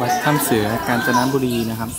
วัดถ้ำเสือกาญจนบุรีนะครับ